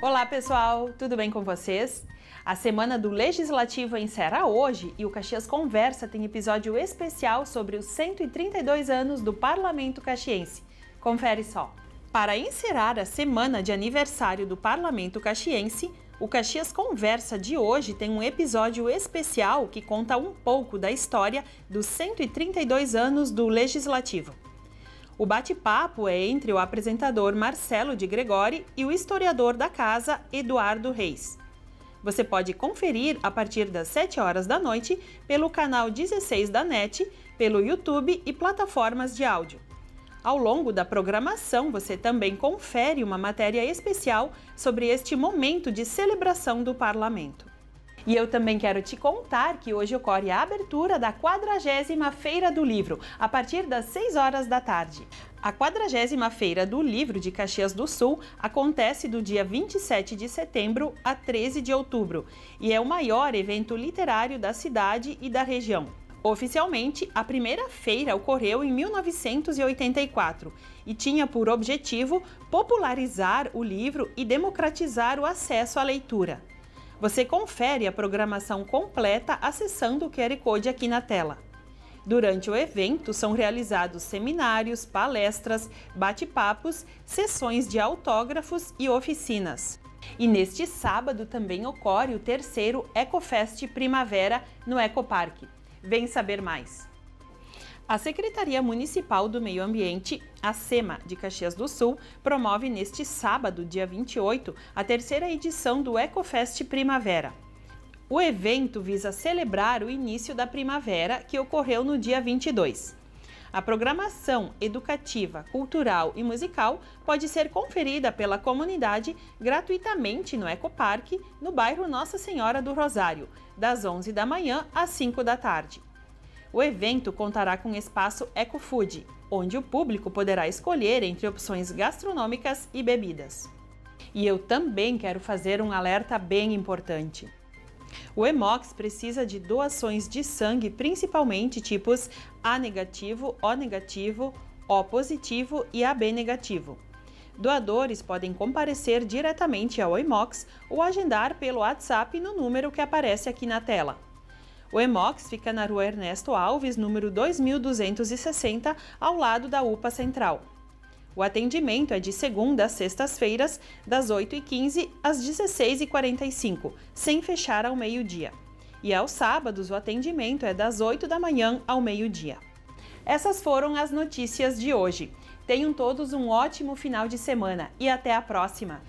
Olá pessoal, tudo bem com vocês? A semana do Legislativo encerra hoje e o Caxias Conversa tem episódio especial sobre os 132 anos do Parlamento Caxiense. Confere só. Para encerrar a semana de aniversário do Parlamento Caxiense, o Caxias Conversa de hoje tem um episódio especial que conta um pouco da história dos 132 anos do Legislativo. O bate-papo é entre o apresentador Marcelo de Gregori e o historiador da casa Eduardo Reis. Você pode conferir a partir das 7 horas da noite pelo canal 16 da NET, pelo YouTube e plataformas de áudio. Ao longo da programação, você também confere uma matéria especial sobre este momento de celebração do parlamento. E eu também quero te contar que hoje ocorre a abertura da 40 Feira do Livro, a partir das 6 horas da tarde. A 40 Feira do Livro de Caxias do Sul acontece do dia 27 de setembro a 13 de outubro e é o maior evento literário da cidade e da região. Oficialmente, a primeira feira ocorreu em 1984 e tinha por objetivo popularizar o livro e democratizar o acesso à leitura. Você confere a programação completa acessando o QR Code aqui na tela. Durante o evento são realizados seminários, palestras, bate-papos, sessões de autógrafos e oficinas. E neste sábado também ocorre o terceiro EcoFest Primavera no Ecoparque. Vem saber mais. A Secretaria Municipal do Meio Ambiente, a SEMA de Caxias do Sul, promove neste sábado, dia 28, a terceira edição do EcoFest Primavera. O evento visa celebrar o início da primavera, que ocorreu no dia 22. A programação educativa, cultural e musical pode ser conferida pela comunidade gratuitamente no Ecoparque, no bairro Nossa Senhora do Rosário, das 11 da manhã às 5 da tarde. O evento contará com espaço EcoFood, onde o público poderá escolher entre opções gastronômicas e bebidas. E eu também quero fazer um alerta bem importante. O Hemox precisa de doações de sangue, principalmente tipos A negativo, O negativo, O positivo e AB negativo. Doadores podem comparecer diretamente ao Hemox ou agendar pelo WhatsApp no número que aparece aqui na tela. O Hemox fica na rua Ernesto Alves, número 2260, ao lado da UPA Central. O atendimento é de segunda a sextas-feiras, das 8h15 às 16h45, sem fechar ao meio-dia. E aos sábados, o atendimento é das 8 da manhã ao meio-dia. Essas foram as notícias de hoje. Tenham todos um ótimo final de semana e até a próxima!